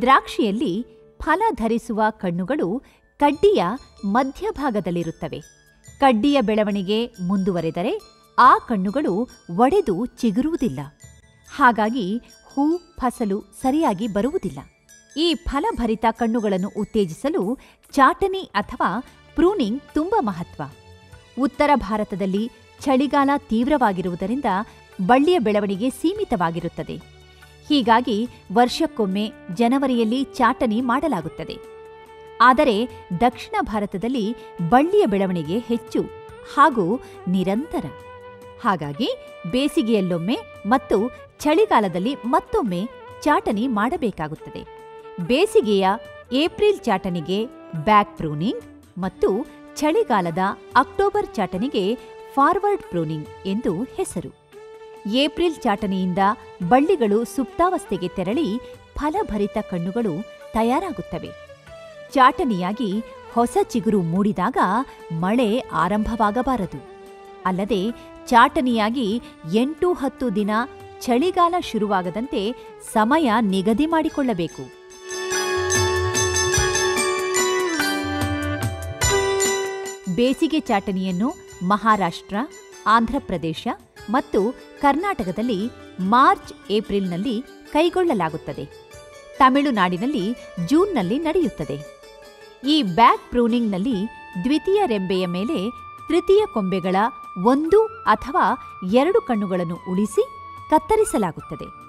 ದ್ರಾಕ್ಷಿಯಲ್ಲಿ ಫಲ ಧರಿಸುವ ಕಣ್ಣುಗಳು ಕಡ್ಡಿಯ ಮಧ್ಯಭಾಗದಲ್ಲಿರುತ್ತವೆ. ಕಡ್ಡಿಯ ಬೆಳವಣಿಗೆ ಮುಂದುವರೆದರೆ ಆ ಕಣ್ಣುಗಳು ಒಡೆದು ಚಿಗುರುವುದಿಲ್ಲ. ಹಾಗಾಗಿ ಹೂ ಫಸಲು ಸರಿಯಾಗಿ ಬರುವುದಿಲ್ಲ. ಈ ಫಲಭರಿತ ಕಣ್ಣುಗಳನ್ನು ಉತ್ತೇಜಿಸಲು ಚಾಟನಿ ಅಥವಾ ಪ್ರೂನಿಂಗ್ ತುಂಬ ಮಹತ್ವ. ಉತ್ತರ ಭಾರತದಲ್ಲಿ ಚಳಿಗಾಲ ತೀವ್ರವಾಗಿರುವುದರಿಂದ ಬಳ್ಳಿಯ ಬೆಳವಣಿಗೆ ಸೀಮಿತವಾಗಿರುತ್ತದೆ. ಹೀಗಾಗಿ ವರ್ಷಕ್ಕೊಮ್ಮೆ ಜನವರಿಯಲ್ಲಿ ಚಾಟನಿ ಮಾಡಲಾಗುತ್ತದೆ. ಆದರೆ ದಕ್ಷಿಣ ಭಾರತದಲ್ಲಿ ಬಳ್ಳಿಯ ಬೆಳವಣಿಗೆ ಹೆಚ್ಚು ಹಾಗೂ ನಿರಂತರ. ಹಾಗಾಗಿ ಬೇಸಿಗೆಯಲ್ಲೊಮ್ಮೆ ಮತ್ತು ಚಳಿಗಾಲದಲ್ಲಿ ಮತ್ತೊಮ್ಮೆ ಚಾಟನಿ ಮಾಡಬೇಕಾಗುತ್ತದೆ. ಬೇಸಿಗೆಯ ಏಪ್ರಿಲ್ ಚಾಟನಿಗೆ ಬ್ಯಾಕ್ ಪ್ರೂನಿಂಗ್ ಮತ್ತು ಚಳಿಗಾಲದ ಅಕ್ಟೋಬರ್ ಚಾಟನಿಗೆ ಫಾರ್ವರ್ಡ್ ಪ್ರೂನಿಂಗ್ ಎಂದು ಹೆಸರು. ಏಪ್ರಿಲ್ ಚಾಟನೆಯಿಂದ ಬಳ್ಳಿಗಳು ಸುಪ್ತಾವಸ್ಥೆಗೆ ತೆರಳಿ ಫಲಭರಿತ ಕಣ್ಣುಗಳು ತಯಾರಾಗುತ್ತವೆ. ಚಾಟನೆಯಾಗಿ ಹೊಸ ಚಿಗುರು ಮೂಡಿದಾಗ ಮಳೆ ಆರಂಭವಾಗಬಾರದು. ಅಲ್ಲದೆ ಚಾಟನಿಯಾಗಿ ಎಂಟು ಹತ್ತು ದಿನ ಚಳಿಗಾಲ ಶುರುವಾಗದಂತೆ ಸಮಯ ನಿಗದಿ ಮಾಡಿಕೊಳ್ಳಬೇಕು. ಬೇಸಿಗೆ ಚಾಟನಿಯನ್ನು ಮಹಾರಾಷ್ಟ್ರ ಆಂಧ್ರಪ್ರದೇಶ ಮತ್ತು ಕರ್ನಾಟಕದಲ್ಲಿ ಮಾರ್ಚ್, ಏಪ್ರಿಲ್ನಲ್ಲಿ ಕೈಗೊಳ್ಳಲಾಗುತ್ತದೆ. ತಮಿಳುನಾಡಿನಲ್ಲಿ ಜೂನ್ನಲ್ಲಿ ನಡೆಯುತ್ತದೆ. ಈ ಬ್ಯಾಕ್ ಪ್ರೂನಿಂಗ್ನಲ್ಲಿ ದ್ವಿತೀಯ ರೆಂಬೆಯ ಮೇಲೆ ತೃತೀಯ ಕೊಂಬೆಗಳ ಒಂದು ಅಥವಾ ಎರಡು ಕಣ್ಣುಗಳನ್ನು ಉಳಿಸಿ ಕತ್ತರಿಸಲಾಗುತ್ತದೆ.